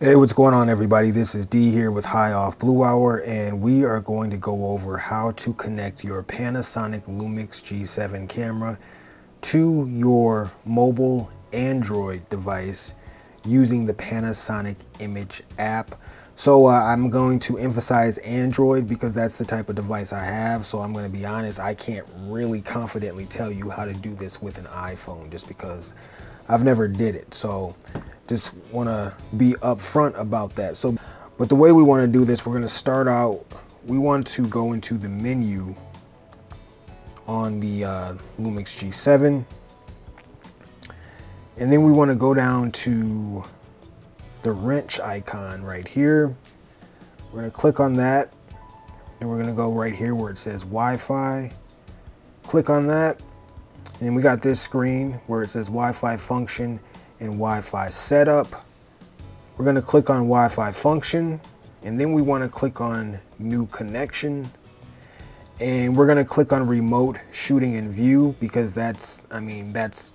Hey, what's going on everybody? This is D here with High Off Blue Hour and we are going to go over how to connect your Panasonic Lumix G7 camera to your mobile Android device using the Panasonic Image app. So uh, I'm going to emphasize Android because that's the type of device I have. So I'm going to be honest, I can't really confidently tell you how to do this with an iPhone just because I've never did it. So just want to be upfront about that. So, but the way we want to do this, we're going to start out, we want to go into the menu on the uh, Lumix G7. And then we want to go down to the wrench icon right here. We're going to click on that. And we're going to go right here where it says Wi-Fi. Click on that. And we got this screen where it says Wi-Fi function in Wi-Fi setup. We're going to click on Wi-Fi function and then we want to click on new connection and we're going to click on remote shooting and view because that's I mean that's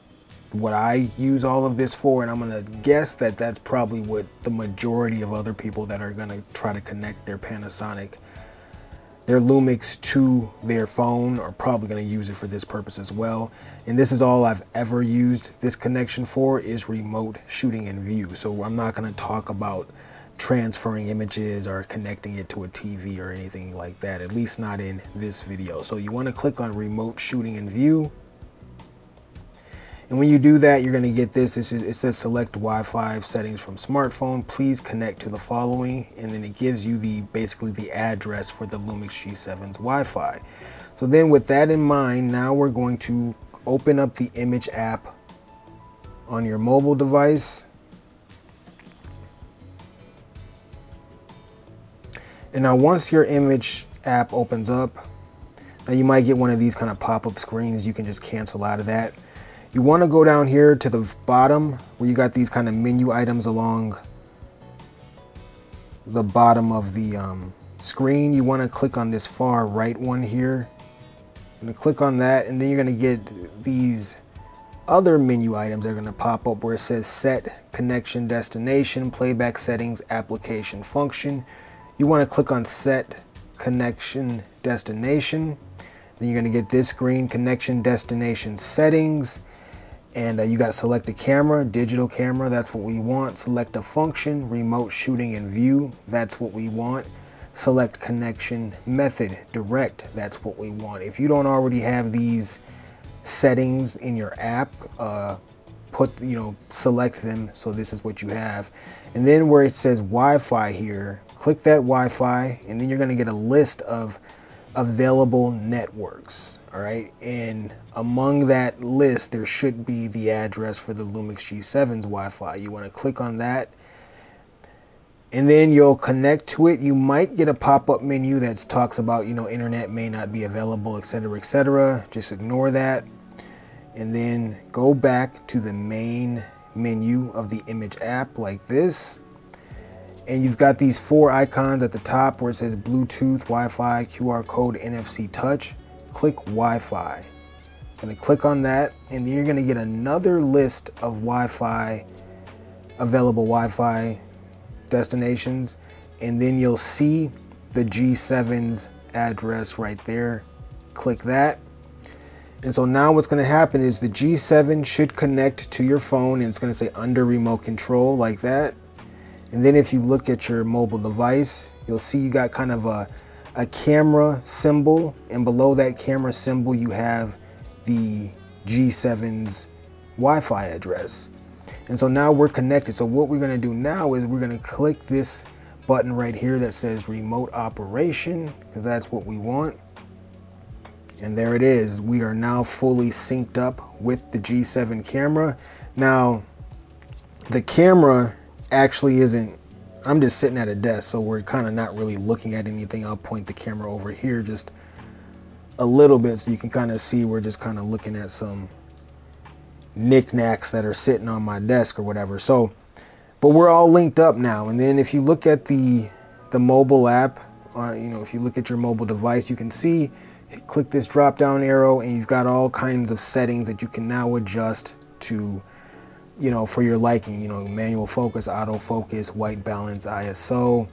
what I use all of this for and I'm going to guess that that's probably what the majority of other people that are going to try to connect their Panasonic their Lumix to their phone are probably going to use it for this purpose as well. And this is all I've ever used this connection for is remote shooting and view. So I'm not going to talk about transferring images or connecting it to a TV or anything like that, at least not in this video. So you want to click on remote shooting and view and when you do that, you're going to get this. It says select Wi-Fi settings from smartphone. Please connect to the following. And then it gives you the basically the address for the Lumix G7's Wi-Fi. So then with that in mind, now we're going to open up the image app on your mobile device. And now once your image app opens up, now you might get one of these kind of pop-up screens. You can just cancel out of that. You want to go down here to the bottom where you got these kind of menu items along the bottom of the um, screen. You want to click on this far right one here. To click on that and then you're going to get these other menu items that are going to pop up where it says set connection destination playback settings application function. You want to click on set connection destination. Then you're going to get this green connection destination settings and uh, you got select a camera digital camera that's what we want. Select a function remote shooting and view that's what we want. Select connection method direct that's what we want. If you don't already have these settings in your app uh, put you know select them so this is what you have. And then where it says Wi-Fi here click that Wi-Fi and then you're going to get a list of available networks. All right. And among that list, there should be the address for the Lumix G7's Wi Fi. You want to click on that. And then you'll connect to it. You might get a pop up menu that talks about, you know, internet may not be available, etc., etc. Just ignore that. And then go back to the main menu of the image app like this and you've got these four icons at the top where it says Bluetooth, Wi-Fi, QR code, NFC touch. Click Wi-Fi. Gonna click on that and then you're gonna get another list of Wi-Fi, available Wi-Fi destinations. And then you'll see the G7's address right there. Click that. And so now what's gonna happen is the G7 should connect to your phone and it's gonna say under remote control like that. And then if you look at your mobile device, you'll see you got kind of a, a camera symbol. And below that camera symbol, you have the G7's Wi-Fi address. And so now we're connected. So what we're gonna do now is we're gonna click this button right here that says remote operation, because that's what we want. And there it is. We are now fully synced up with the G7 camera. Now, the camera actually isn't I'm just sitting at a desk so we're kind of not really looking at anything. I'll point the camera over here just a little bit so you can kind of see we're just kind of looking at some knickknacks that are sitting on my desk or whatever. So but we're all linked up now. And then if you look at the the mobile app uh, you know if you look at your mobile device you can see click this drop down arrow and you've got all kinds of settings that you can now adjust to you know, for your liking, you know, manual focus, autofocus, white balance, ISO,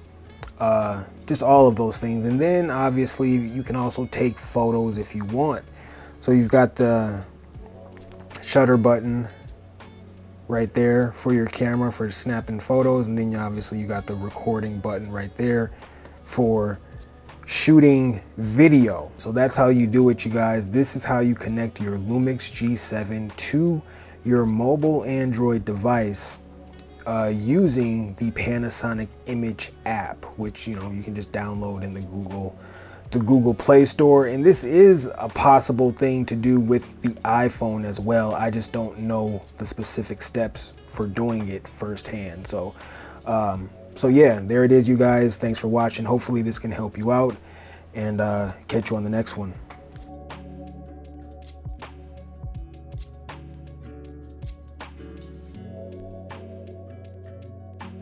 uh, just all of those things. And then obviously you can also take photos if you want. So you've got the shutter button right there for your camera for snapping photos. And then obviously you got the recording button right there for shooting video. So that's how you do it, you guys. This is how you connect your Lumix G7 to your mobile Android device uh, using the Panasonic Image app, which you know you can just download in the Google the Google Play Store. And this is a possible thing to do with the iPhone as well. I just don't know the specific steps for doing it firsthand. So, um, so yeah, there it is, you guys. Thanks for watching. Hopefully this can help you out and uh, catch you on the next one.